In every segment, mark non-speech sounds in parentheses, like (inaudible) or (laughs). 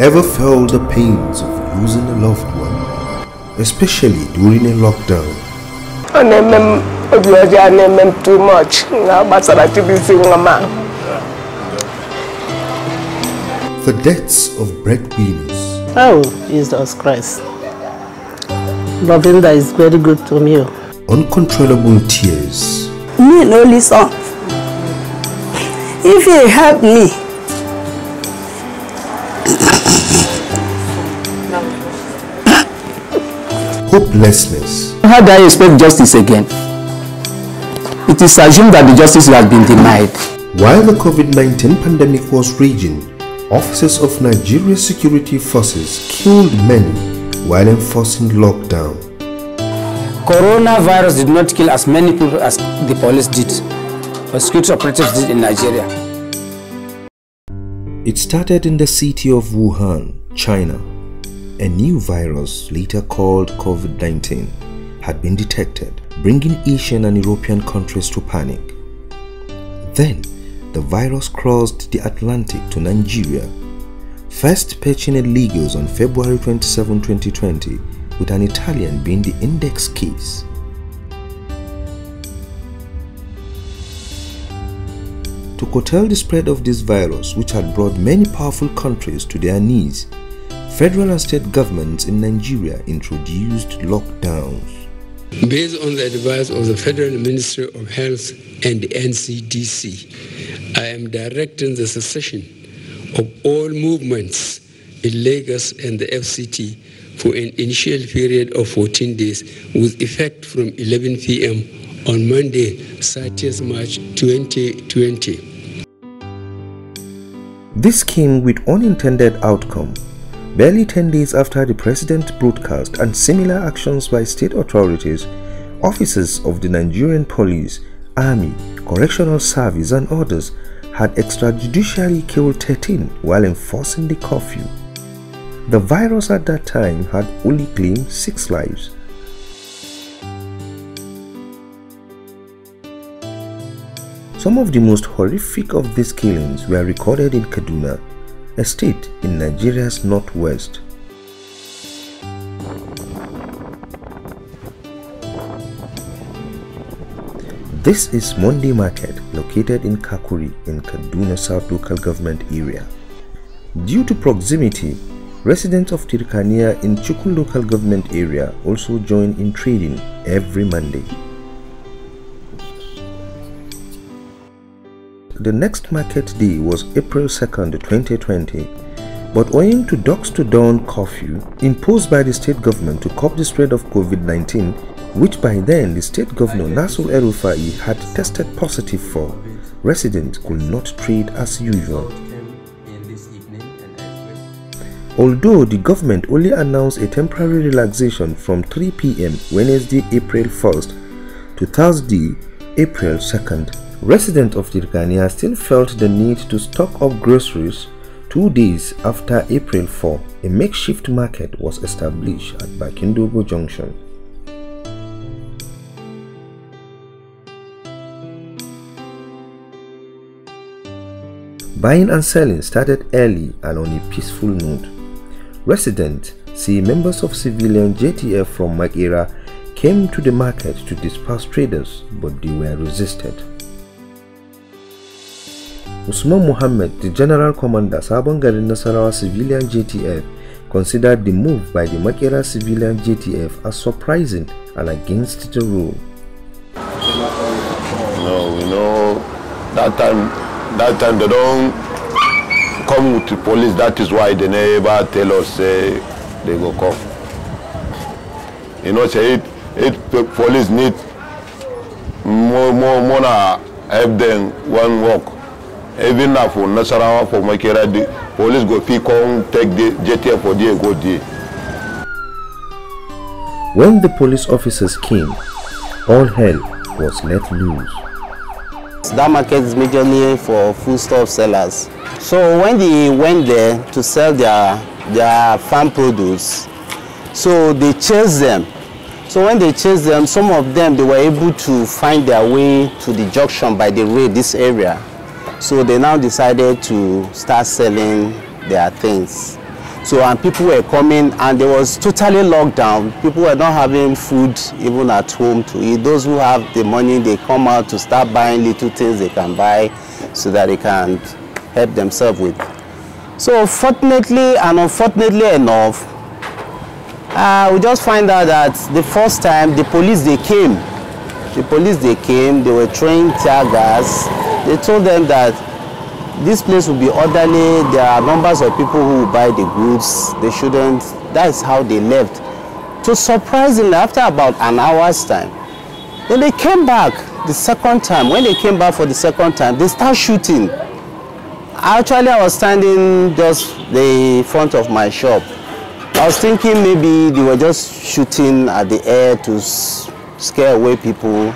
ever felt the pains of losing a loved one, especially during a lockdown? ọ na-eme m obi ọjọọ na-eme m too much na gbasara chibisi nwa m. The deaths of breadwinners, Oh, Jesus Christ. Lovinda is very good to me. uncontrollable tears, me and only son. If he help me, How do I expect justice again? It is assumed that the justice has been denied. While the COVID-19 pandemic was raging, officers of Nigeria's security forces killed many while enforcing lockdown. Coronavirus did not kill as many people as the police did, or security operatives did in Nigeria. It started in the city of Wuhan, China. A new virus, later called COVID-19, had been detected, bringing Asian and European countries to panic. Then, the virus crossed the Atlantic to Nigeria, first patching illegals on February 27, 2020, with an Italian being the index case. To curtail the spread of this virus, which had brought many powerful countries to their knees, federal and state governments in Nigeria introduced lockdowns. Based on the advice of the Federal Ministry of Health and the NCDC, I am directing the cessation of all movements in Lagos and the FCT for an initial period of 14 days with effect from 11 p.m. on Monday, 30th March 2020. This came with unintended outcome. Barely 10 days after the president broadcast and similar actions by state authorities, officers of the Nigerian police, army, correctional service and others had extrajudicially killed 13 while enforcing the curfew. The virus at that time had only claimed 6 lives. Some of the most horrific of these killings were recorded in Kaduna, a state in Nigeria's northwest. This is Monday Market, located in Kakuri in Kaduna South Local Government Area. Due to proximity, residents of Tirkania in Chikun Local Government Area also join in trading every Monday. The next market day was April 2nd, 2020, but owing to dusk to dawn curfew imposed by the state government to curb the spread of COVID-19, which by then the state governor Nasir El-Rufai had tested positive for, residents could not trade as usual. Although the government only announced a temporary relaxation from 3 p.m. Wednesday, April 1st to Thursday, April 2nd, residents of Tirkania still felt the need to stock up groceries two days after April 4. A makeshift market was established at Bakindogo Junction. Buying and selling started early and on a peaceful note. Residents, see members of civilian JTF from Makera came to the market to disperse traders but they were resisted. Usman Muhammad, the General Commander Sabon Garin Nasarawa Civilian JTF, considered the move by the Makera Civilian JTF as surprising and against the rule. No, we know that time that time they don't come with the police. That is why they never tell us say they go come. You know, say it, it police need more more more help them one work. Even now for Nasarawa for Makera, the police go fit come take the JTF for there go there. When the police officers came, all hell was let loose. That market is majorly for foodstuff sellers. So when they went there to sell their, their farm produce, so they chased them. So when they chased them, some of them, they were able to find their way to the junction by the road, this area. So they now decided to start selling their things. So and people were coming and there was totally locked down. People were not having food even at home to eat. Those who have the money, they come out to start buying little things they can buy so that they can help themselves with. So fortunately and unfortunately enough, uh, we just find out that the first time the police they came, the police they came, they were throwing tear gas. They told them that this place will be orderly. There are numbers of people who will buy the goods. They shouldn't. That's how they left. So surprisingly, after about an hour's time, then they came back the second time. When they came back for the second time, they start shooting. Actually, I was standing just the front of my shop. I was thinking maybe they were just shooting at the air to scare away people.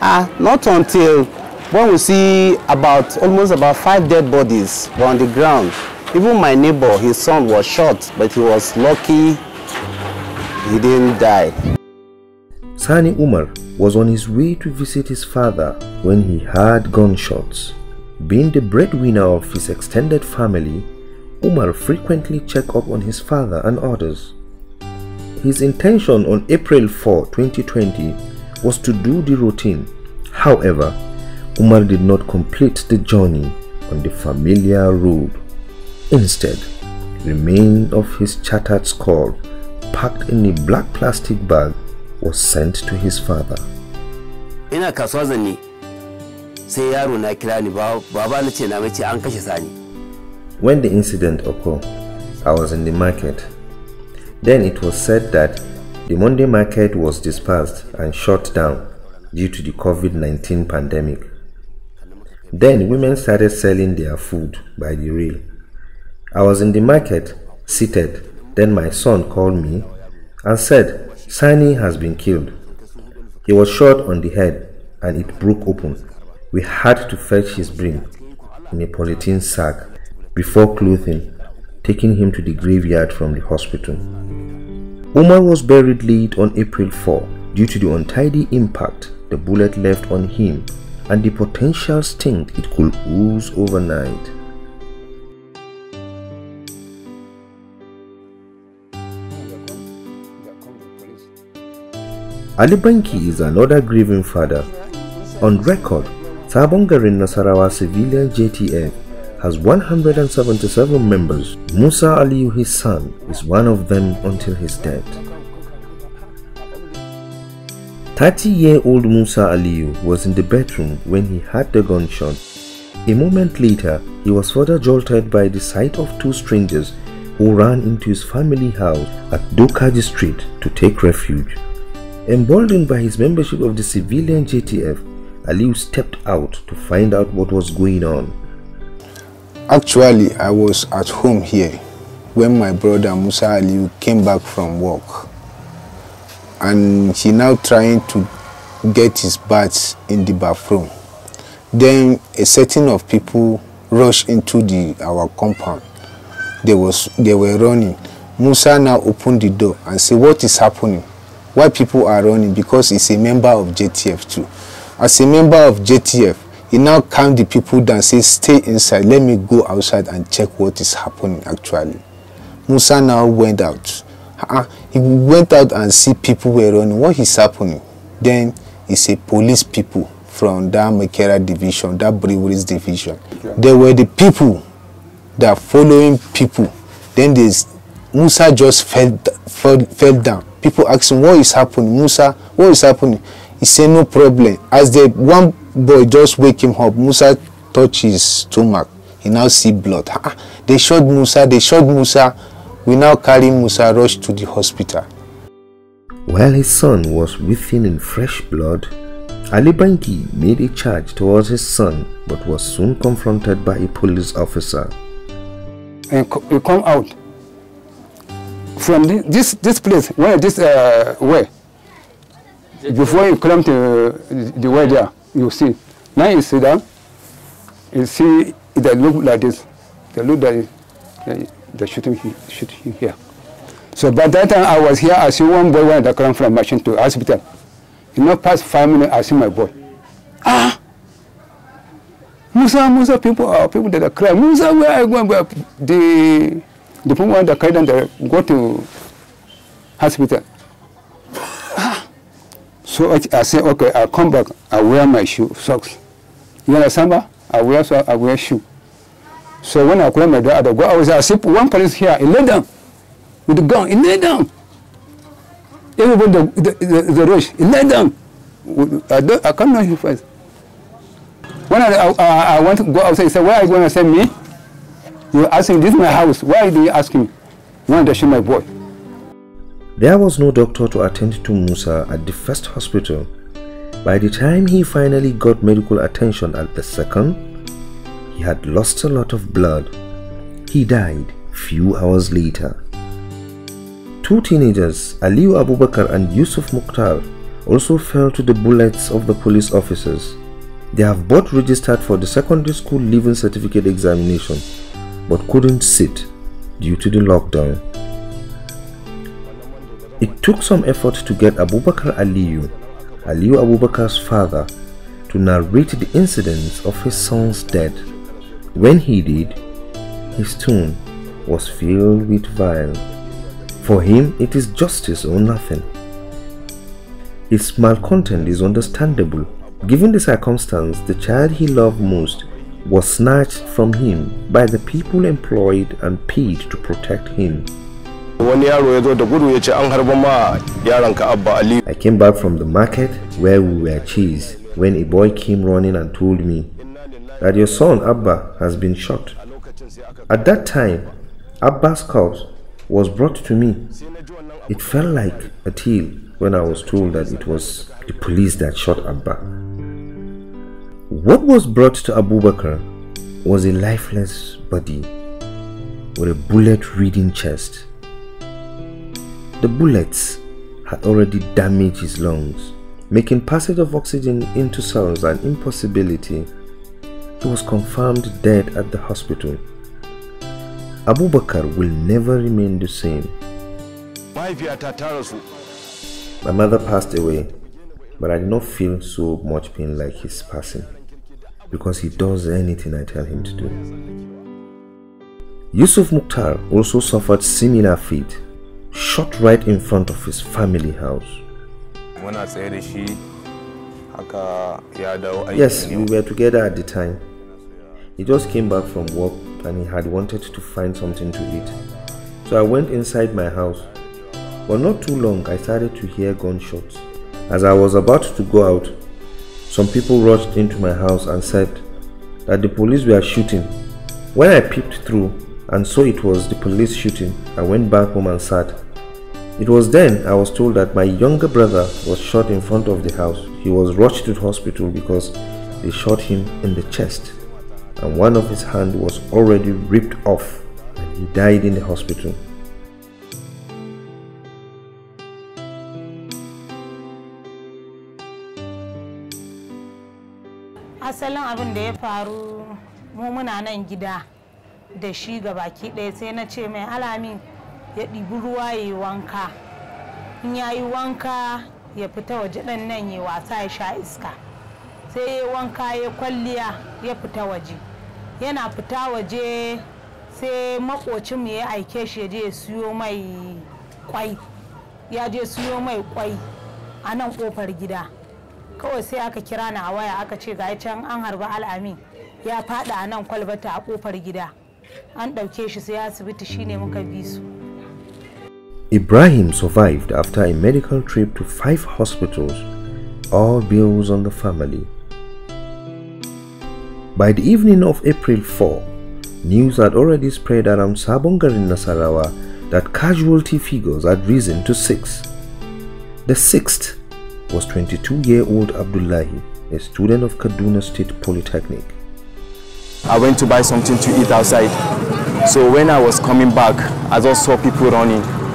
Ah, not until when we see about almost about five dead bodies were on the ground. Even my neighbor, his son was shot, but he was lucky he didn't die. Sani Umar was on his way to visit his father when he heard gunshots. Being the breadwinner of his extended family, Umar frequently checked up on his father and others. His intention on April 4, 2020 was to do the routine. However, Umar did not complete the journey on the familiar road. Instead, the remains of his shattered skull, packed in a black plastic bag, was sent to his father. ina kasuwa zanne sai yaro na kira ni baba na ce na mace an kashe sani When the incident occurred, I was in the market. Then it was said that the Monday market was dispersed and shut down due to the COVID 19 pandemic. Then women started selling their food by the rail. I was in the market, seated. Then my son called me and said, Sani has been killed. He was shot on the head and it broke open. We had to fetch his brain in a polythene sack before clothing, taking him to the graveyard from the hospital. Umar was buried late on April 4 due to the untidy impact the bullet left on him and the potential stink it could ooze overnight. Ali Banki is another grieving father. On record, Sabon Garin Nasarawa Civilian JTF has 177 members. Musa Aliyu, his son, is one of them until his death. 30 year old Musa Aliyu was in the bedroom when he heard the gunshot. A moment later, he was further jolted by the sight of two strangers who ran into his family house at Dokaji Street to take refuge. Emboldened by his membership of the civilian JTF, Aliyu stepped out to find out what was going on. Actually, I was at home here when my brother Musa Aliyu came back from work. And he now trying to get his bath in the bathroom. Then a setting of people rushed into the our compound. They was they were running. Musa now opened the door and said, What is happening? Why people are running? Because he's a member of JTF too. As a member of JTF, he now calmed the people down say stay inside let me go outside and check what is happening actually musa now went out uh, he went out and see people were running. What is happening? Then he say police people from that Makera division that breweries division. They were the people that following people. Then there's musa just fell, fell fell down. People ask him what is happening? Musa what is happening? He say no problem. As the one boy just wake him up musa touch his stomach. He now see blood. Ah they shot musa they shot musa we now carry musa rush to the hospital. While his son was writhing in fresh blood, Ali Banki made a charge towards his son but was soon confronted by a police officer. and co- you come out. From this this place where this uh, way before you climb to uh, the way there you see. Now you sit down you see they look like this. They look like they they shooting he, shooting here so by that time i was here i see one boy they come from machine to hospital you know past five minutes i see my boy ah Musa, Musa, people are people that are crying. Musa, where are you going? Where the the when they carry them, they go to hospital. Ah. So I, I say, okay, I'll come back. I wear my shoe, socks. You understand? I wear so I wear shoe. So when I call my daughter, I was I see one police here, he lay down with the gun, he lay down. Everybody the, the, the, the rush, he lay down. I don't I can't know him first. When I, I, I want to go outside, he said, where are you going to send me? You're asking, this is my house. Why do you ask me? You want to shoot my boy. There was no doctor to attend to Musa at the first hospital. By the time he finally got medical attention at the second, he had lost a lot of blood. He died few hours later. Two teenagers, Aliyu Abubakar and Yusuf Mukhtar, also fell to the bullets of the police officers. They have both registered for the secondary school leaving certificate examination but couldn't sit due to the lockdown. It took some effort to get Abubakar Aliyu, Aliyu Abubakar's father, to narrate the incidents of his son's death. When he did, his tomb was filled with violence. For him, it is justice or nothing. His malcontent is understandable. Given the circumstance, the child he loved most was snatched from him by the people employed and paid to protect him. wani yaro ya zo da gudu ya ce an harba ma yaranka abba aliyu I came back from the market where we were chased when a boy came running and told me that your son Abba has been shot. At that time, Abba's corpse was brought to me. It felt like a tale when I was told that it was the police that shot Abba. What was brought to Abubakar was a lifeless body with a bullet-ridden chest. The bullets had already damaged his lungs, making passage of oxygen into cells an impossibility. He was confirmed dead at the hospital. Abu Abubakar will never remain the same. mahaifiyata ta rasu My mother passed away, but I did not feel so much pain like his passing because he does anything I tell him to do. Yusuf Mukhtar also suffered similar fate, shot right in front of his family house. muna tsaye da shi haka ya dawo aiki Yes, we were together at the time. He just came back from work and he had wanted to find something to eat. So I went inside my house. But not too long, I started to hear gunshots. As I was about to go out, some people rushed into my house and said that the police were shooting. When I peeped through and saw it was the police shooting, I went back home and sat. It was then I was told that my younger brother was shot in front of the house. He was rushed to the hospital because they shot him in the chest and one of his hand was already ripped off and he died in the hospital. asalin abin da ya faru mu muna nan gida da shi baki ɗaya sai na ce mai alami ya ɗibi ruwa ya yi wanka. In ya yi wanka ya fita waje ɗan nan ya wasa ya sha iska. Sai ya wanka ya kwalliya ya fita waje. Yana fita waje sai makocinmu ya aike shi ya je ya siyo mai kwai ya je siyo mai kwai a nan ƙofar gida. Kawai sai aka kira ni a waya aka ce ga can an harba al'amin. Ya fada a nan kwalbata a ƙofar gida. An ɗauke shi sai asibiti shine muka bi su. Ibrahim survived after a medical trip to five hospitals, all bills on the family. By the evening of April 4, news had already spread around Sabongarin Nasarawa that casualty figures had risen to six. The sixth was 22-year-old Abdullahi, a student of Kaduna State Polytechnic. I went to buy something to eat outside. So when I was coming back, I just saw people running.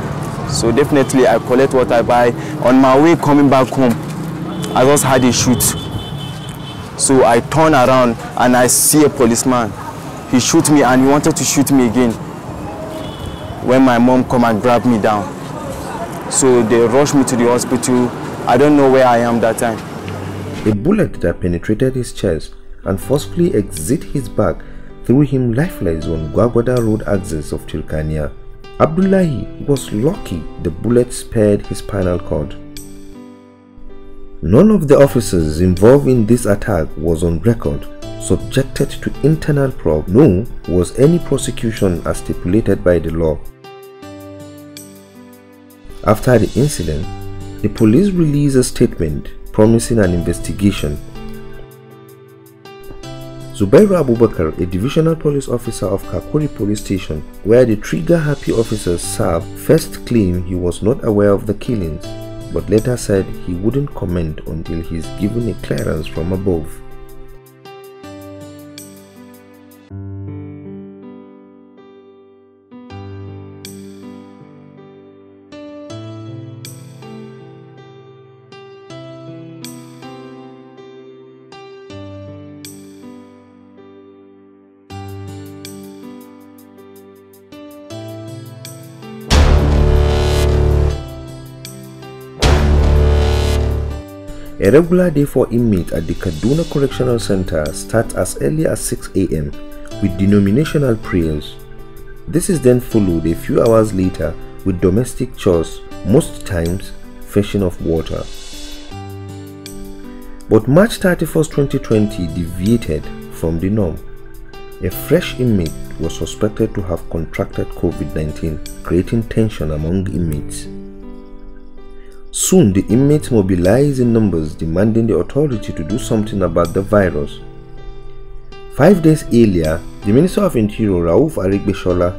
So definitely I collect what I buy. On my way coming back home, I just had a shoot. So I turn around and I see a policeman. He shoot me and he wanted to shoot me again. When my mom come and grab me down. So they rushed me to the hospital. I don't know where I am that time. A bullet that penetrated his chest and forcefully exit his back threw him lifeless on Gwagwada Road axis of Tirkania. Abdullahi was lucky the bullet spared his spinal cord. None of the officers involved in this attack was on record, subjected to internal probe, nor was any prosecution as stipulated by the law. After the incident, the police released a statement promising an investigation. Zubairu Abubakar, a divisional police officer of Kakuri police station, where the trigger-happy officers served, first claimed he was not aware of the killings, but later said he wouldn't comment until he's given a clearance from above. A regular day for inmates at the Kaduna Correctional Center starts as early as 6 a.m. with denominational prayers. This is then followed a few hours later with domestic chores, most times fetching of water. But March 31, 2020 deviated from the norm. A fresh inmate was suspected to have contracted COVID-19, creating tension among inmates. Soon the inmates mobilized in numbers demanding the authority to do something about the virus. Five days earlier, the Minister of Interior Rauf Aregbesola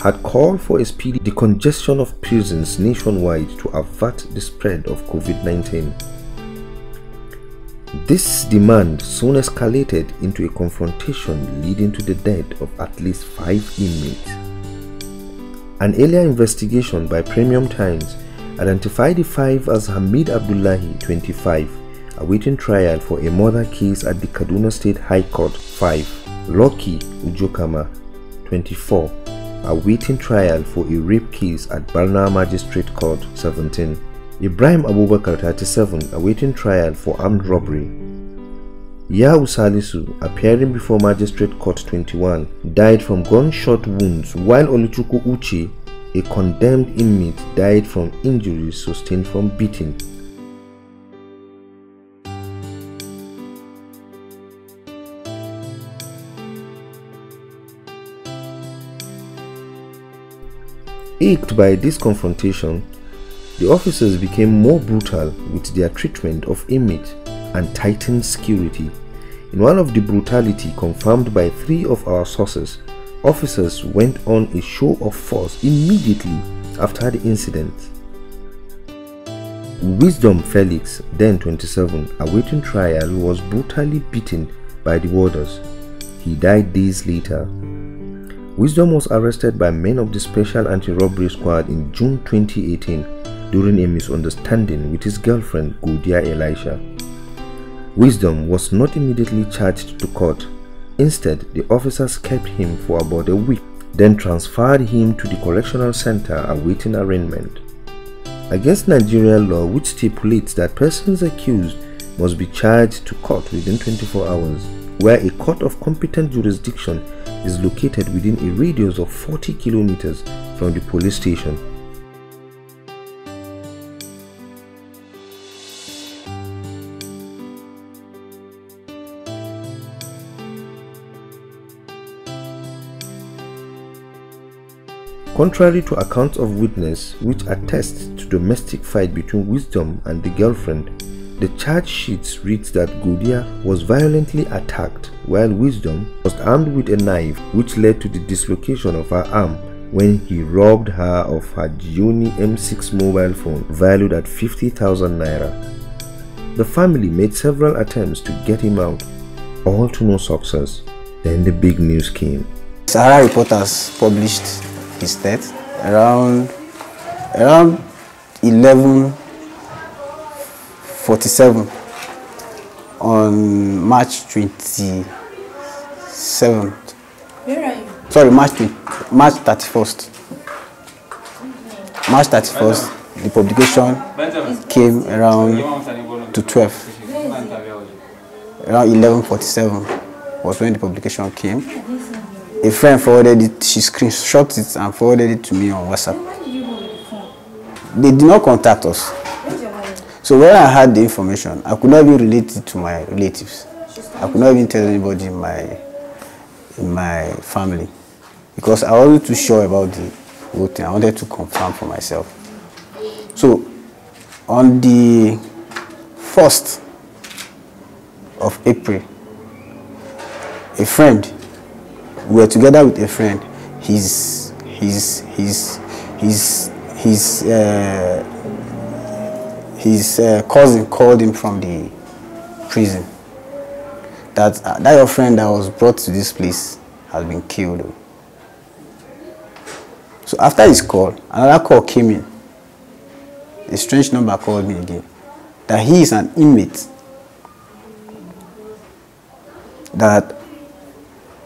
had called for a speedy decongestion of prisons nationwide to avert the spread of COVID-19. This demand soon escalated into a confrontation leading to the death of at least five inmates. An earlier investigation by Premium Times identified the five as Hamid Abdullahi, 25, awaiting trial for a murder case at the Kaduna State High Court, 5, Loki Ujokama, 24, awaiting trial for a rape case at Barna Magistrate Court, 17, Ibrahim Abubakar, 37, awaiting trial for armed robbery. Yau Salisu, appearing before Magistrate Court 21, died from gunshot wounds while Oluchuku Uchi, a condemned inmate died from injuries sustained from beating. Ached by this confrontation, the officers became more brutal with their treatment of inmates and tightened security. In one of the brutality confirmed by three of our sources, officers went on a show of force immediately after the incident. Wisdom Felix, then 27, awaiting trial, was brutally beaten by the warders. He died days later. Wisdom was arrested by men of the Special Anti-Robbery Squad in June 2018 during a misunderstanding with his girlfriend Godia Elisha. Wisdom was not immediately charged to court Instead, the officers kept him for about a week, then transferred him to the correctional center awaiting arraignment. Against Nigerian law which stipulates that persons accused must be charged to court within 24 hours, where a court of competent jurisdiction is located within a radius of 40 kilometers from the police station. Contrary to accounts of witness which attest to domestic fight between Wisdom and the girlfriend, the charge sheets reads that Godia was violently attacked while Wisdom was armed with a knife which led to the dislocation of her arm when he robbed her of her Gionee M6 mobile phone valued at 50,000 naira. The family made several attempts to get him out, all to no success. Then the big news came. Sahara reporters published his death around around 11:47 on March 27th. Where are you? Sorry, March 20, March 31st. March 31st, the publication came around to 12. Around 11:47 was when the publication came. A friend forwarded it, she screenshot it and forwarded it to me on WhatsApp. They did not contact us. So when I had the information, I could not even relate it to my relatives. I could not even tell anybody in my in my family because I wasn't too sure about the whole thing. I wanted to confirm for myself. So on the first of April, a friend, we were together with a friend. His his his his his uh, his uh, cousin called him from the prison. That uh, that your friend that was brought to this place has been killed. So after his call, another call came in. A strange number called me again. That he is an inmate. That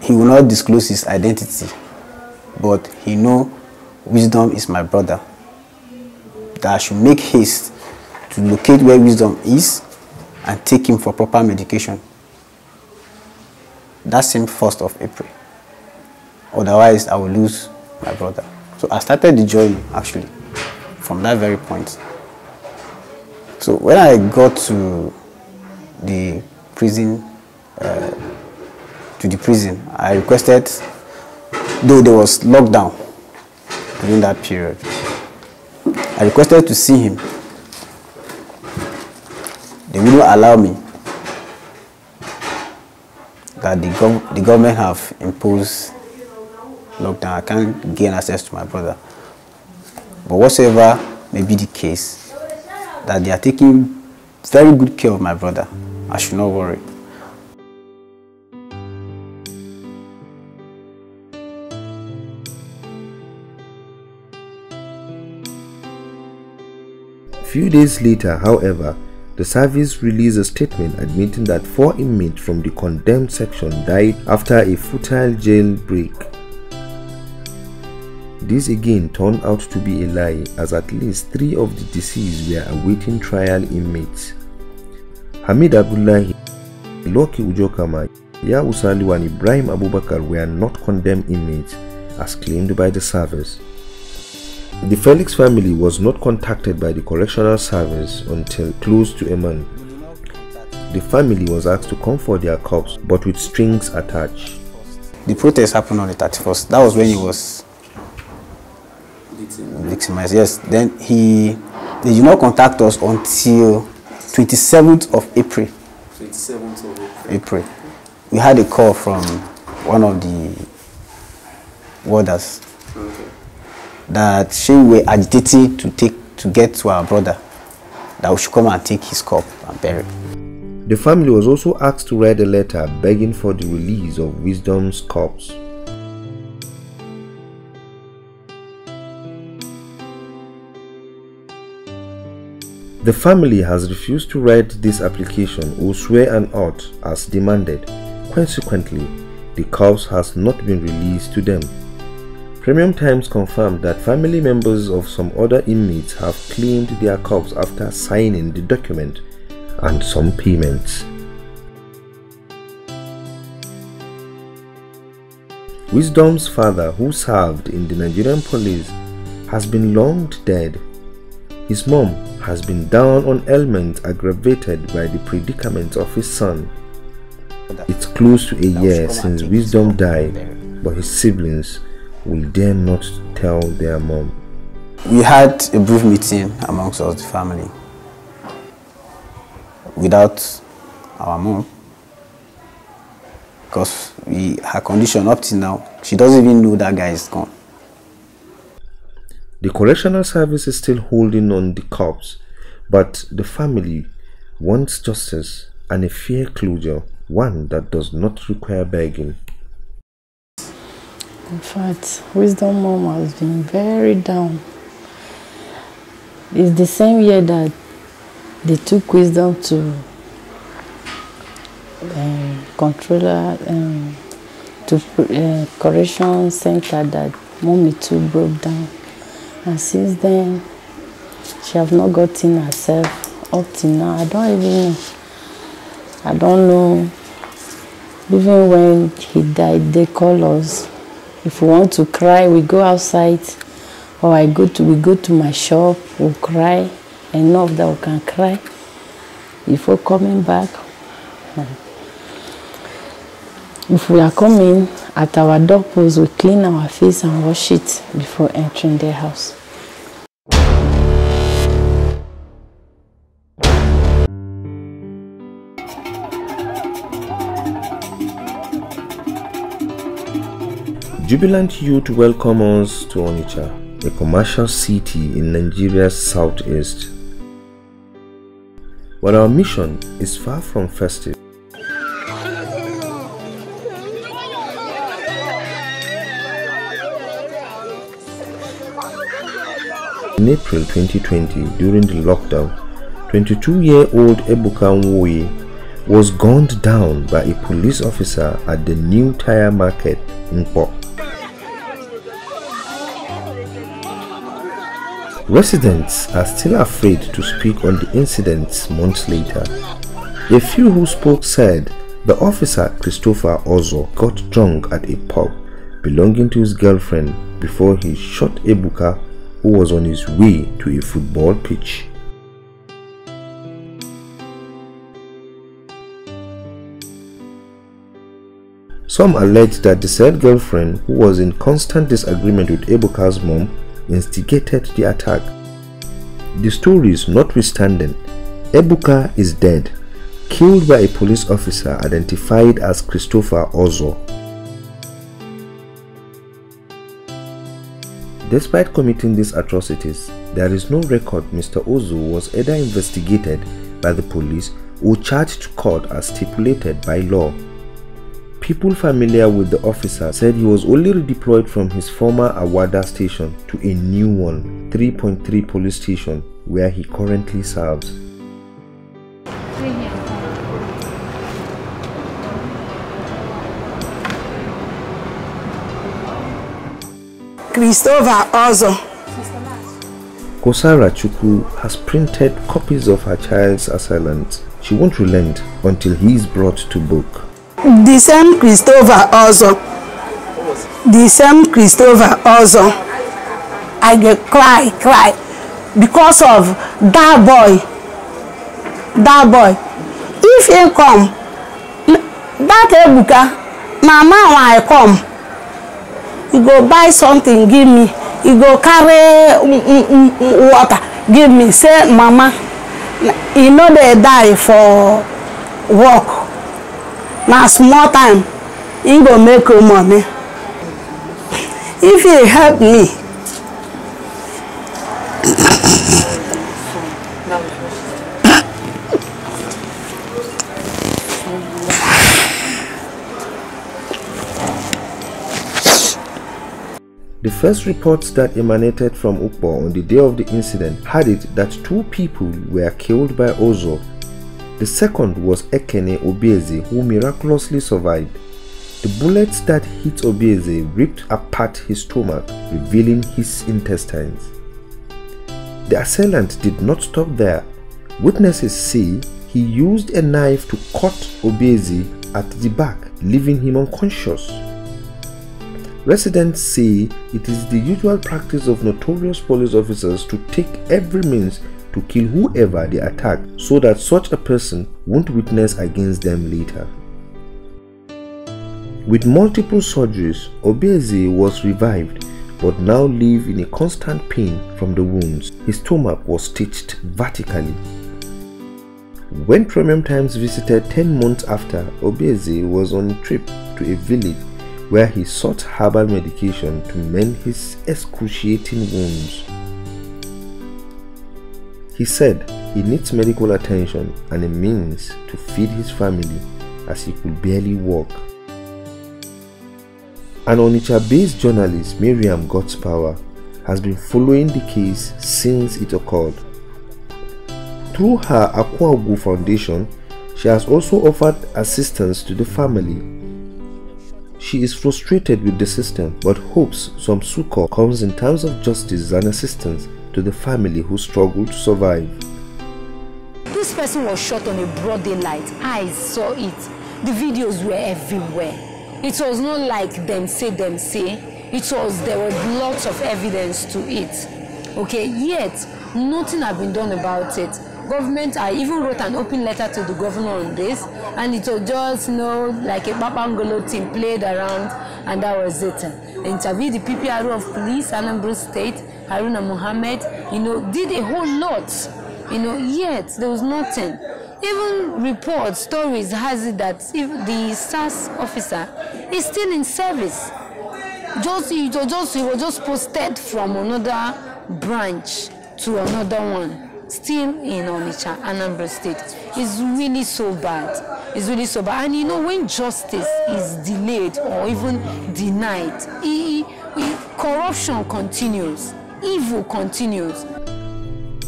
he will not disclose his identity, but he know wisdom is my brother. That I should make haste to locate where wisdom is and take him for proper medication. That same 1st of April. Otherwise, I will lose my brother. So I started the journey actually from that very point. So when I got to the prison, uh, to the prison, I requested, though there was lockdown during that period, I requested to see him. They wouldn't allow me. That the, gov- the government have imposed lockdown. I can't gain access to my brother. But whatsoever may be the case, that they are taking very good care of my brother, I should not worry. Few days later, however, the service released a statement admitting that four inmates from the condemned section died after a futile jailbreak. This again turned out to be a lie as at least three of the deceased were awaiting trial inmates. Hamid Abdullahi, Loki Ujokama, Yau Salisu and Ibrahim Abubakar were not condemned inmates as claimed by the service. The Felix family was not contacted by the correctional service until close to a month. The family was asked to come for their corpse but with strings attached. The protest happened on the 31st. That was when he was victimized. Yes. Then he they did not contact us until 27th of April. 27th of April. April. We had a call from one of the warders Okay. That she were agitating to take to get to our brother that we should come and take his cup and bury. The family was also asked to write a letter begging for the release of Wisdom's corpse. The family has refused to write this application or swear an oath as demanded. Consequently, the corpse has not been released to them. Premium Times confirmed that family members of some other inmates have claimed their corpse after signing the document and some payments. Wisdom's father, who served in the Nigerian police, has been long dead. His mom has been down on ailments aggravated by the predicament of his son. It's close to a year since Wisdom died, but his siblings will dare not tell their mom. We had a brief meeting amongst us, the family, without our mom, because we her condition up till now, she doesn't even know that guy is gone. The correctional service is still holding on the cops, but the family wants justice and a fair closure, one that does not require begging. In fact, Wisdom Mom has been very down. It's the same year that they took Wisdom to um, controller um, to uh, correction center that mommy too broke down. And since then, she have not gotten herself up till now. I don't even know. I don't know. Even when he died, they call us If we want to cry, we go outside, or I go to we go to my shop, we cry enough that we can cry before coming back. (laughs) If we are coming at our doorpost, we clean our face and wash it before entering the house. Jubilant youth welcome us to Onitsha, a commercial city in Nigeria's southeast. But our mission is far from festive. In April 2020, during the lockdown, 22-year-old Ebuka Nwoye was gunned down by a police officer at the new tire market in Port. Residents are still afraid to speak on the incidents months later. A few who spoke said the officer Christopher Ozo got drunk at a pub belonging to his girlfriend before he shot Ebuka who was on his way to a football pitch. Some allege that the said girlfriend, who was in constant disagreement with Ebuka's mom, instigated the attack. The stories notwithstanding, Ebuka is dead, killed by a police officer identified as Christopher Ozo. Despite committing these atrocities, there is no record Mr. Ozo was either investigated by the police or charged to court as stipulated by law. People familiar with the officer said he was only redeployed from his former Awada station to a new one, 3.3 police station, where he currently serves. Christopher Ozo. Kosara Chukwu has printed copies of her child's assailant. She won't relent until he is brought to book. The same Christopher Ozo. The same Christopher Ozo. I get cry, cry because of that boy. That boy. If he come, that Ebuka, mama when I come, he go buy something give me. He go carry mm, mm, mm, water give me. Say mama, he no dey die for work. Na small time he go make you money. If he help me The first reports that emanated from Ukbo on the day of the incident had it that two people were killed by Ozo the second was Ekene Obieze who miraculously survived. The bullets that hit Obieze ripped apart his stomach, revealing his intestines. The assailant did not stop there. Witnesses say he used a knife to cut Obieze at the back, leaving him unconscious. Residents say it is the usual practice of notorious police officers to take every means to kill whoever they attack so that such a person won't witness against them later. With multiple surgeries, Obieze was revived but now lived in a constant pain from the wounds. His stomach was stitched vertically. When Premium Times visited 10 months after, Obieze was on a trip to a village where he sought herbal medication to mend his excruciating wounds. He said he needs medical attention and a means to feed his family as he could barely walk. An Onitsha-based journalist, Miriam Power, has been following the case since it occurred. Through her Akwagu Foundation, she has also offered assistance to the family. She is frustrated with the system but hopes some succor comes in terms of justice and assistance to the family who struggled to survive. This person was shot on a broad daylight. I saw it. The videos were everywhere. It was not like them say, them say. It was there was lots of evidence to it. Okay, yet nothing had been done about it. Government, I even wrote an open letter to the governor on this, and it was just you know like a Babangolo team played around, and that was it. They interviewed the PPRO of police, Anambra State, Haruna Mohammed, you know, did a whole lot, you know, yet there was nothing. Even reports, stories has it that if the SARS officer is still in service. Just he was just he was just posted from another branch to another one, still in Onitsha, Anambra State. It's really so bad. It's really so bad. And you know when justice is delayed or even denied, corruption continues, evil continues.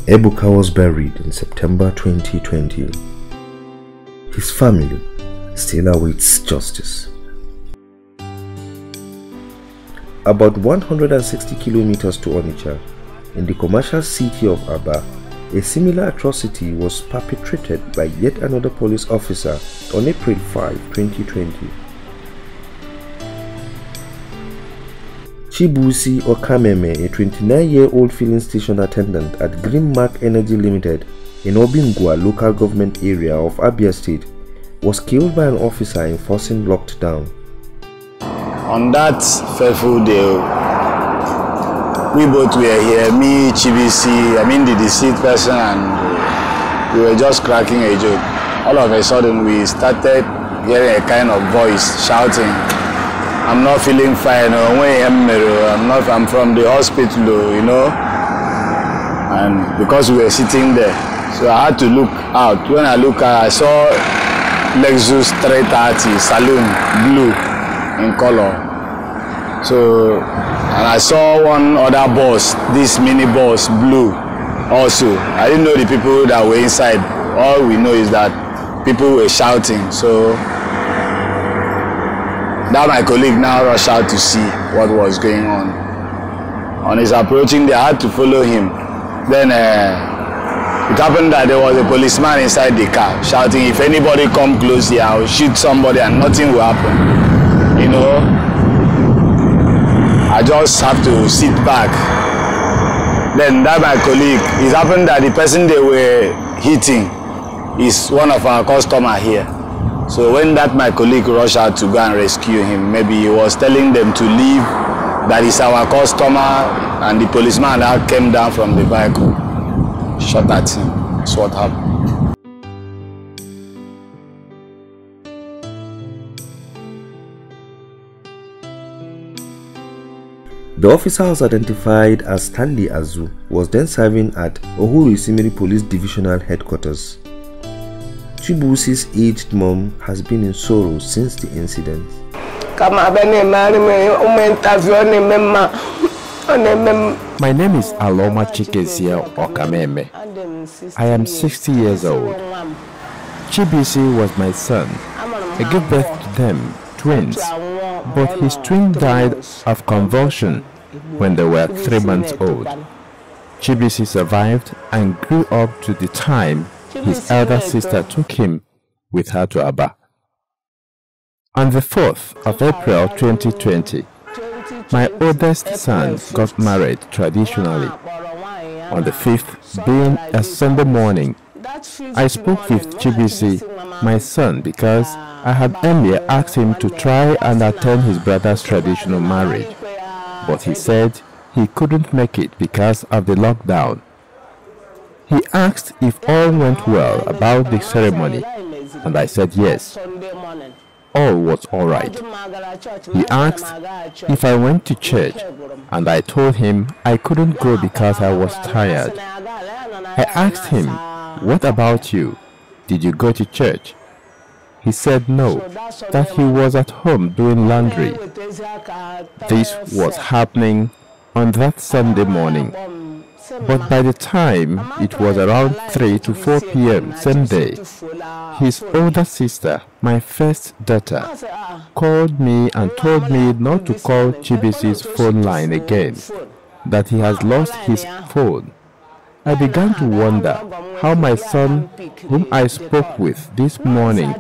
Ebuka was buried in September 2020. His family still awaits justice. About 160 kilometers to Onitsha, in the commercial city of Aba, a similar atrocity was perpetrated by yet another police officer on April 5, 2020. Chibusi Okameme, a 29-year-old filling station attendant at Greenmark Energy Limited in Obingwa local government area of Abia State, was killed by an officer enforcing lockdown. On that fateful day, we both were here, me, Chibisi, I mean the deceased person, and we were just cracking a joke. All of a sudden, we started hearing a kind of voice shouting, I'm not feeling fine, oh, I'm not, I'm from the hospital, you know. And because we were sitting there, so I had to look out. When I look out, I saw Lexus 330 Saloon, blue in color. So, and I saw one other bus, this mini bus, blue, also. I didn't know the people that were inside. All we know is that people were shouting. So, that my colleague now rushed out to see what was going on. On his approaching there, I had to follow him. Then uh, it happened that there was a policeman inside the car shouting, if anybody come close here, I'll shoot somebody and nothing will happen. You know, I just have to sit back. Then that my colleague, it happened that the person they were hitting is one of our customer here. So when that my colleague rushed out to go and rescue him, maybe he was telling them to leave, that is our customer, and the policeman that came down from the vehicle, shot at him. That's what happened. The officer was identified as Stanley Azu was then serving at Ohuru Isimiri Police Divisional Headquarters. Chibusi's aged mom has been in sorrow since the incident. My name is Aloma Chikesia Okameme. I am 60 years old. Chibisi was my son. I gave birth to them, twins, but his twin died of convulsion when they were three months old. Chibisi survived and grew up to the time his elder sister took him with her to Aba. On the 4th of April 2020, my oldest son got married traditionally. On the 5th, being a Sunday morning, I spoke with Chibisi, my son, because I had earlier asked him to try and attend his brother's traditional marriage, but he said he couldn't make it because of the lockdown. He asked if all went well about the ceremony, and I said yes. All was alright. He asked if I went to church, and I told him I couldn't go because I was tired. I asked him, What about you? Did you go to church? He said no, that he was at home doing laundry. This was happening on that Sunday morning. But by the time it was around 3 to 4 p.m. same day, his older sister, my first daughter, called me and told me not to call Chibisi's phone line again, that he has lost his phone. I began to wonder how my son, whom I spoke with this morning,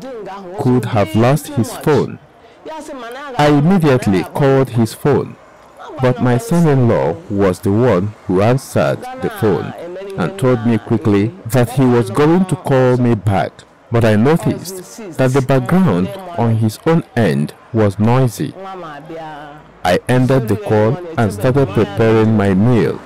could have lost his phone. I immediately called his phone But my son-in-law was the one who answered the phone and told me quickly that he was going to call me back. But I noticed that the background on his own end was noisy. I ended the call and started preparing my meal.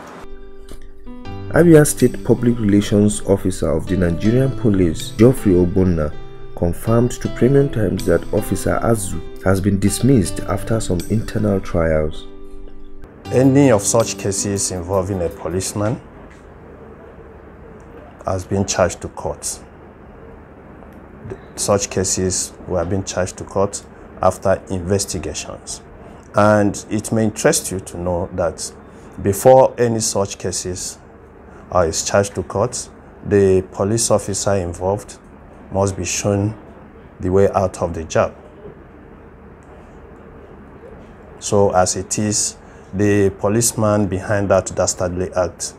Abia State Public Relations Officer of the Nigerian Police, Geoffrey Ogbonna, confirmed to Premium Times that Officer Azu has been dismissed after some internal trials. Any of such cases involving a policeman has been charged to court. Such cases were being charged to court after investigations. And it may interest you to know that before any such cases uh, is charged to court, the police officer involved must be shown the way out of the job. So as it is, the policeman behind that dastardly act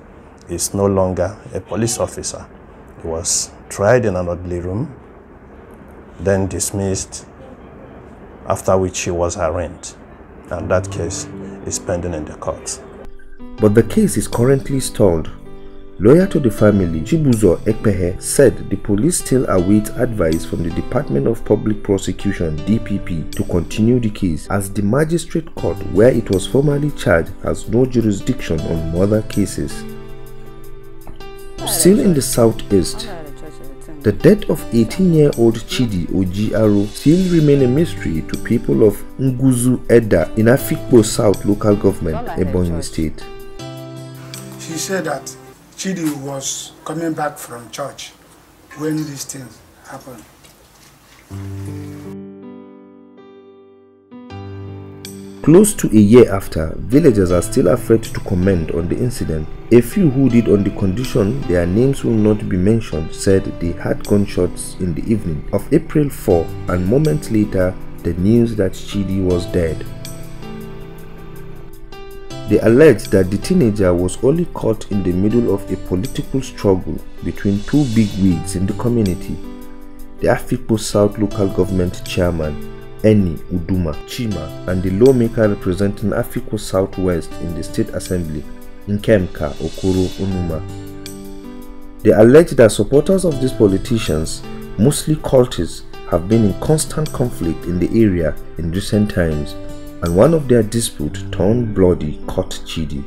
is no longer a police officer. He was tried in an orderly room, then dismissed, after which he was arraigned. And that case is pending in the courts. But the case is currently stalled. Lawyer to the family, Chibuzo Ekpehe, said the police still await advice from the Department of Public Prosecution DPP to continue the case as the magistrate court where it was formally charged has no jurisdiction on murder cases. Still in the southeast, the death of 18-year-old Chidi Ojiaro still remain a mystery to people of Nguzu Edda in Afikpo South local government, Ebonyi State. She said that Chidi was coming back from church when these things happened. Close to a year after, villagers are still afraid to comment on the incident. A few who did on the condition their names will not be mentioned said they had gunshots in the evening of April 4 and moments later the news that Chidi was dead. They alleged that the teenager was only caught in the middle of a political struggle between two big wigs in the community. The Afikpo South local government chairman, Eni Uduma Chima, and the lawmaker representing Afikpo Southwest in the state assembly, Nkemka Okoro Unuma. They allege that supporters of these politicians, mostly cultists, have been in constant conflict in the area in recent times and one of their dispute turned bloody caught Chidi.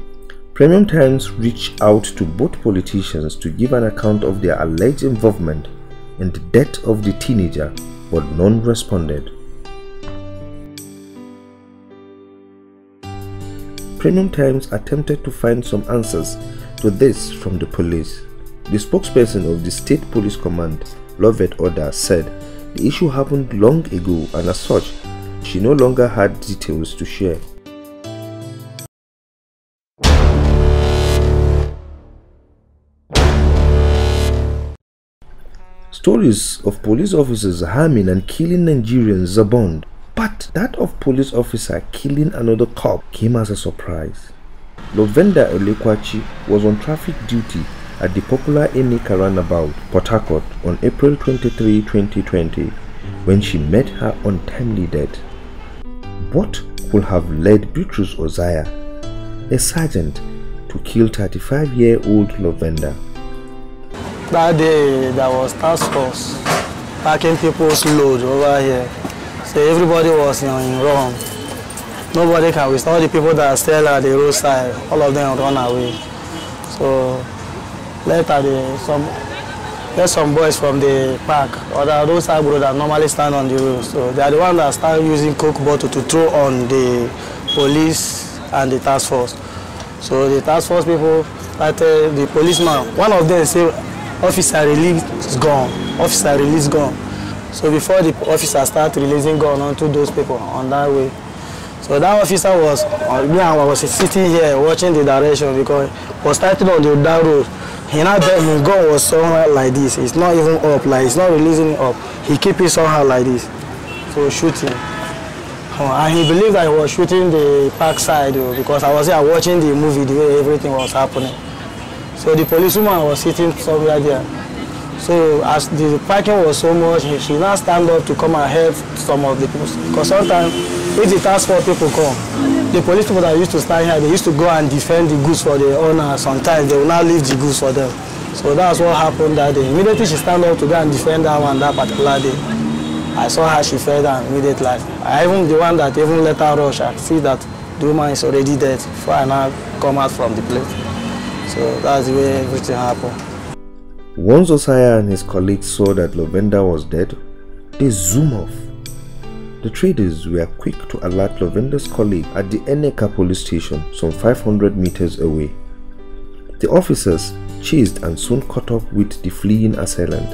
Premium Times reached out to both politicians to give an account of their alleged involvement in the death of the teenager, but none responded. Premium Times attempted to find some answers to this from the police. The spokesperson of the State Police Command, Loveth Odah, said the issue happened long ago and as such, she no longer had details to share. Stories of police officers harming and killing Nigerians abound, but that of police officer killing another cop came as a surprise. Lovenda Elekwachi was on traffic duty at the popular Eneka roundabout, Port Harcourt on April 23, 2020 when she met her untimely death. What could have led Beatrice Ozaya, a sergeant, to kill 35-year-old Lovenda? That day, there was task force packing people's load over here. So everybody was in wrong. Nobody can withstand all the people that are still at the roadside. All of them run away. So later, the, some get some boys from the park or the roadside bro that normally stand on the road. So they are the ones that start using coke bottle to throw on the police and the task force. So the task force people started, the policeman, one of them say, officer release gun, officer release gun. So before the officer start releasing gun onto those people on that way. So that officer was, uh, me and I was sitting here watching the direction because was starting on the that road. He now his gun was somewhere like this. It's not even up, like it's not releasing up. He keep it somehow like this. So shooting. And he believed that he was shooting the park side because I was here watching the movie, the way everything was happening. So the policewoman was sitting somewhere there. So as the parking was so much, she, now stand up to come and help some of the people. Because sometimes if the force people come, the police people that used to stand here, they used to go and defend the goods for the owner. Sometimes they will now leave the goods for them. So that's what happened that day. Immediately she stand up to go and defend that one that particular day. I saw how she fell down immediately. I even the one that even let her rush, I see that the woman is already dead before I now come out from the place. So that's the way everything happened. Once Osaya and his colleagues saw that Lavender was dead, they zoom off. The traders were quick to alert Lavender's colleague at the Eneka police station some 500 meters away. The officers chased and soon caught up with the fleeing assailant.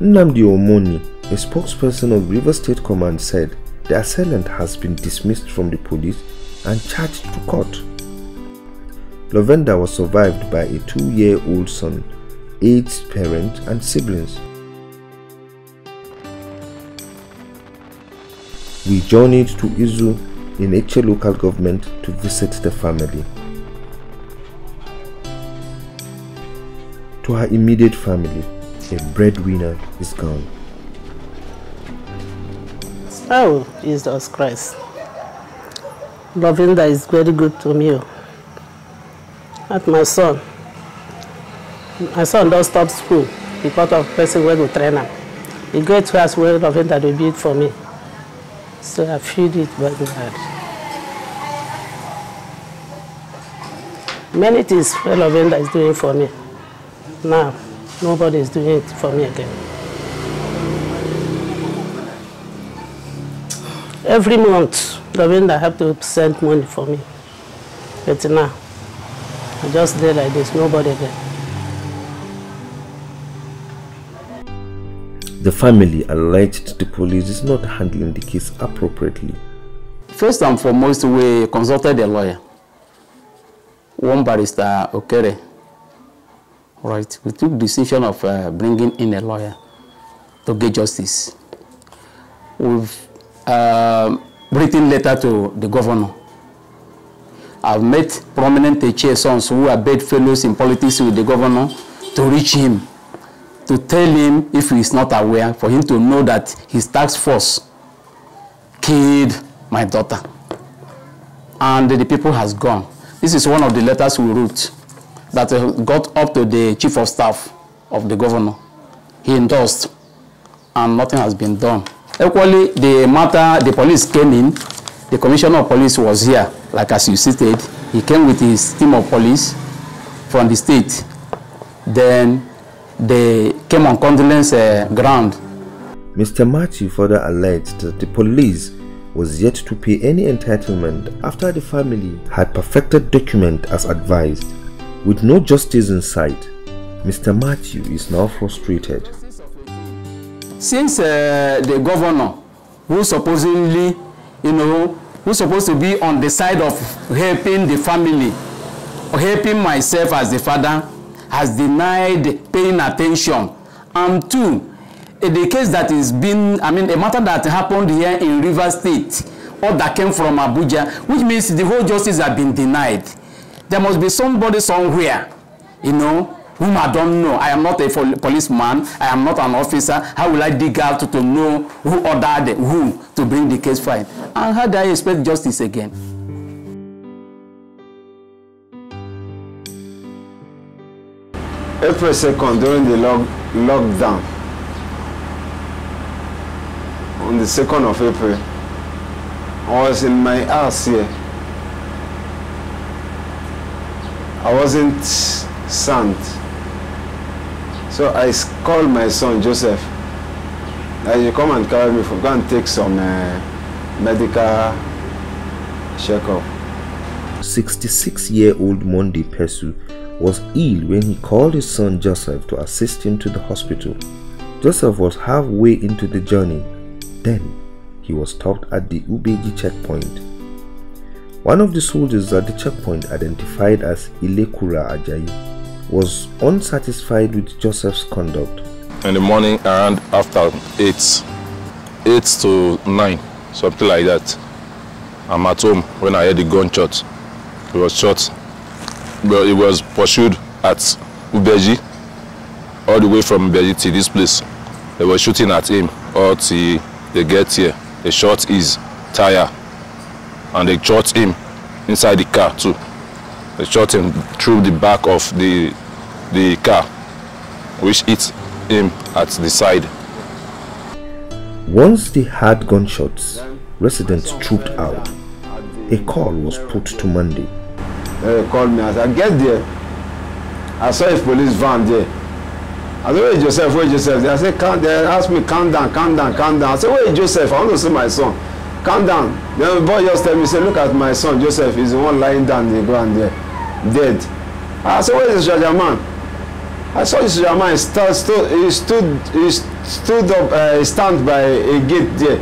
Nnamdi Omoni, a spokesperson of River State Command said the assailant has been dismissed from the police and charged to court. Lavender was survived by a two-year-old son, aged parent and siblings. We journeyed to Izu in Etche local government to visit the family. To her immediate family, a breadwinner is gone. Oh, Jesus Christ. Lovinda is very good to me. At my son. My son don't stop school because of person wey go train am. He go to house where Lovinda dey build for me. So I feel it very bad. Many things Lovinda is doing for me. Now, nobody is doing it for me again. Every month, Lovinda have to send money for me. But now, I just dey like this, nobody there. The family alleged the police is not handling the case appropriately. First and foremost, we consulted a lawyer, one barrister Okere. Right, we took decision of uh, bringing in a lawyer to get justice. We've uh, written letter to the governor. I've met prominent HSons who are bedfellows in politics with the governor to reach him, to tell him if he is not aware, for him to know that his task force killed my daughter. And the people has gone. This is one of the letters we wrote that uh, got up to the chief of staff of the governor. He endorsed, and nothing has been done. Equally, the matter, the police came in, the commissioner of police was here, like as you stated. He came with his team of police from the state. Then they came on condolence uh, ground. Mr. Matthew further alleged that the police was yet to pay any entitlement after the family had perfected document as advised. With no justice in sight, Mr. Matthew is now frustrated. Since uh, the governor, who supposedly, you know, who's supposed to be on the side of helping the family, or helping myself as the father, has denied paying attention. And two, the case that is being, I mean, a matter that happened here in River State, or that came from Abuja, which means the whole justice has been denied. There must be somebody somewhere, you know, whom I don't know. I am not a policeman. I am not an officer. How will I dig out to, to know who ordered who to bring the case file? And how do I expect justice again? April 2nd, during the lock, lockdown, on the 2nd of April, I was in my house here. I wasn't sound. So I called my son Joseph. That you come and carry me for go and take some uh, medical checkup. 66 year old Monday Pesu was ill when he called his son Joseph to assist him to the hospital. Joseph was halfway into the journey. Then he was stopped at the Ubeji checkpoint. One of the soldiers at the checkpoint, identified as Ilekura Ajayi, was unsatisfied with Joseph's conduct. in the morning around after 8 8 to 9 something like that i'm at home when i heard the gunshot he was shot but it was pursued at ubeji all the way from Beji to this place. They were shooting at him all till they get here. They shot his tire and they shot him inside the car too. They shot him through the back of the the car, which hit him at the side. Once they had gunshots, residents trooped out. A call was put to Monday. They called me as I get there. I saw a police van there. I said, where is Joseph? Where is Joseph? They said, calm, they asked me, calm down, calm down, calm down. I said, where is Joseph? I want to see my son. Calm down. Then the boy just tell me, say, look at my son, Joseph. He's the one lying down in the ground there, dead. I said, where is soldier man? I saw soldier man, he stood, he stood, he stood up, uh, he stand by a gate there.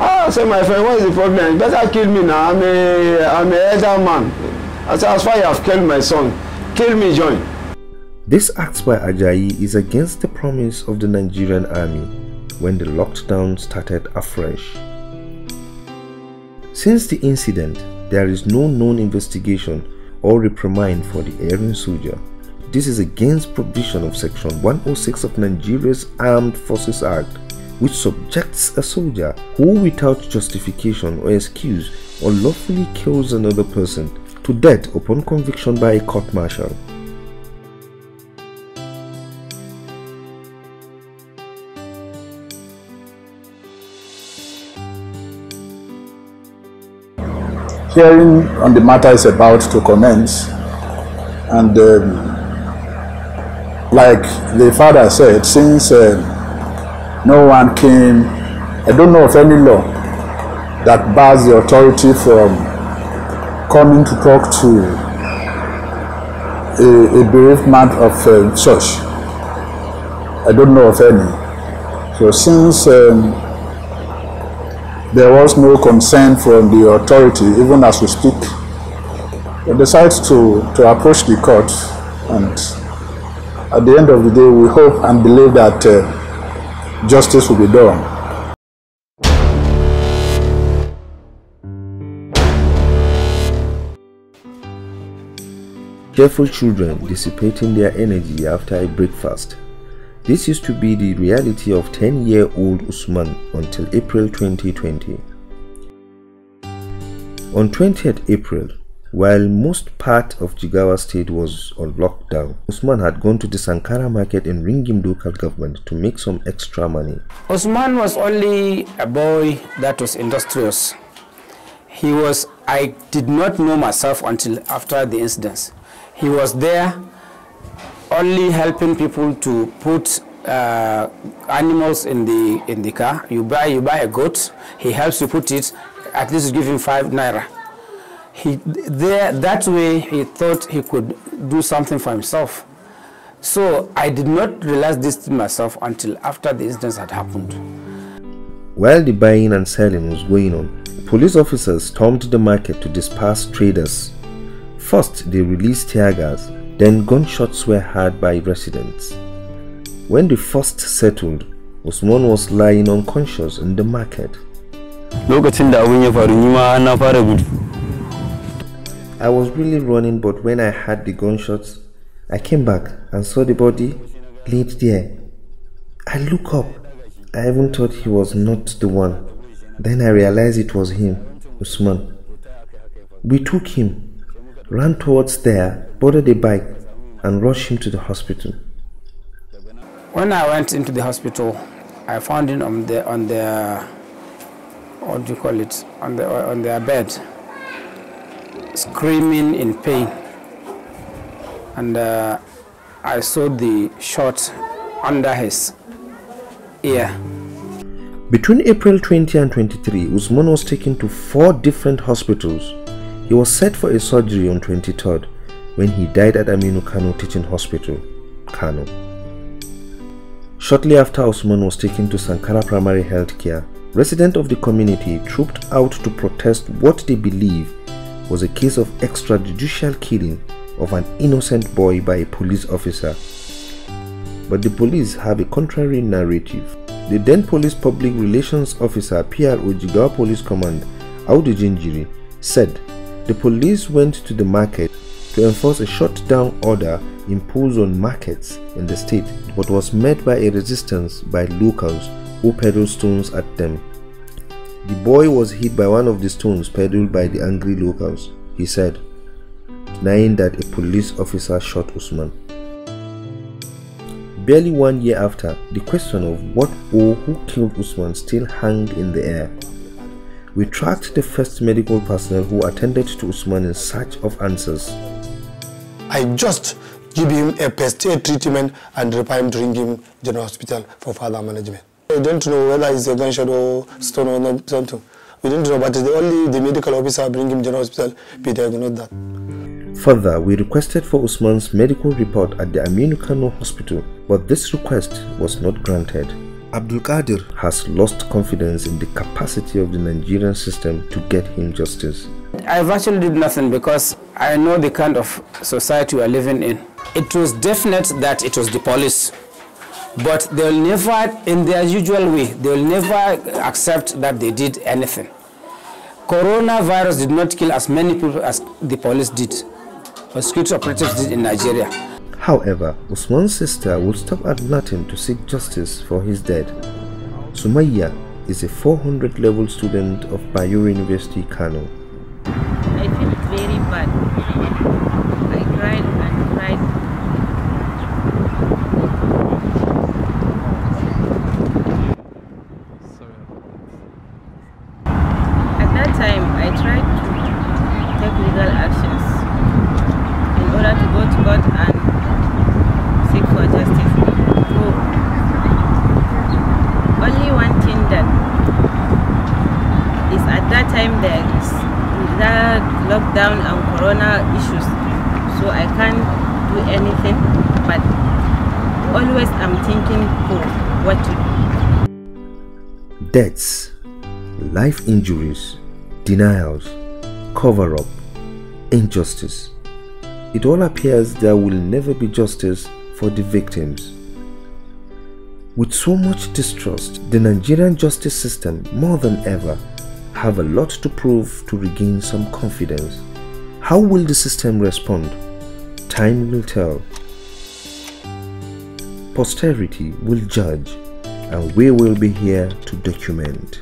I said, my friend, what is the problem? You better kill me now. I'm a, I'm a elder man. I said, as far as you have killed my son, kill me, join. This act by Ajayi is against the promise of the Nigerian army when the lockdown started afresh. Since the incident, there is no known investigation or reprimand for the erring soldier. This is against provision of Section 106 of Nigeria's Armed Forces Act, which subjects a soldier who, without justification or excuse, unlawfully kills another person to death upon conviction by a court martial. hearing on the matter is about to commence and um, like the father said since uh, no one came i don't know of any law that bars the authority from coming to talk to a, a bereavement of uh, church i don't know of any so since um, there was no consent from the authority, even as we speak. We decided to, to approach the court, and at the end of the day, we hope and believe that uh, justice will be done. Careful children dissipating their energy after a breakfast. This used to be the reality of 10-year-old Usman until April 2020. On 20th April, while most part of Jigawa state was on lockdown, Usman had gone to the Sankara market in Ringim local government to make some extra money. Usman was only a boy that was industrious. He was, I did not know myself until after the incidents. He was there only helping people to put uh, animals in the in the car. You buy you buy a goat. He helps you put it. At least give him five naira. He there that way he thought he could do something for himself. So I did not realize this to myself until after the incidents had happened. While the buying and selling was going on, police officers stormed the market to disperse traders. First, they released tear gas, then gunshots were heard by residents. When the first settled, Usman was lying unconscious in the market. lokacin da abin ya faru ni ma na fara gudu I was really running but when I heard the gunshots, I came back and saw the body laid there. I look up. I even thought he was not the one. Then I realized it was him, Usman. We took him, ran towards there, boarded a bike, and rushed him to the hospital. When I went into the hospital, I found him on the on their what do you call it on the on their bed, screaming in pain, and uh, I saw the shot under his ear. Between April 20 and 23, Usman was taken to four different hospitals. He was set for a surgery on 23rd when he died at Aminu Kano Teaching Hospital, Kano. Shortly after Usman was taken to Sankara Primary Health Care, residents of the community trooped out to protest what they believe was a case of extrajudicial killing of an innocent boy by a police officer. But the police have a contrary narrative. The then police public relations officer PRO Jigawa Police Command Audu Jinjiri said the police went to the market to enforce a shutdown order imposed on markets in the state but was met by a resistance by locals who peddled stones at them. The boy was hit by one of the stones peddled by the angry locals, he said, denying that a police officer shot Usman. Barely one year after, the question of what or who killed Usman still hung in the air. We tracked the first medical personnel who attended to Usman in search of answers. I just give him a first aid treatment and repair him to bring him general hospital for further management. I don't know whether it's a gunshot or stone or something. We don't know, but the only the medical officer bring him general hospital, we diagnosed that. Further, we requested for Usman's medical report at the Aminu Kano hospital, but this request was not granted. Abdul Qadir has lost confidence in the capacity of the Nigerian system to get him justice. I virtually did nothing because I know the kind of society we are living in. It was definite that it was the police but they'll never, in their usual way, they'll never accept that they did anything. Coronavirus did not kill as many people as the police did, or security operatives did in Nigeria. However, Usman's sister would stop at nothing to seek justice for his dead. Sumaya is a 400 level student of Bayero University, Kano. I feel very bad. I cried and cried time, I tried to take legal actions in order to go to court and seek for justice. So, only one thing that is at that time there is that lockdown and corona issues. So I can't do anything, but always I'm thinking for what to do. Deaths, life injuries, denials, cover up, injustice. It all appears there will never be justice for the victims. With so much distrust, the Nigerian justice system, more than ever, have a lot to prove to regain some confidence. How will the system respond? Time will tell. Posterity will judge, and we will be here to document.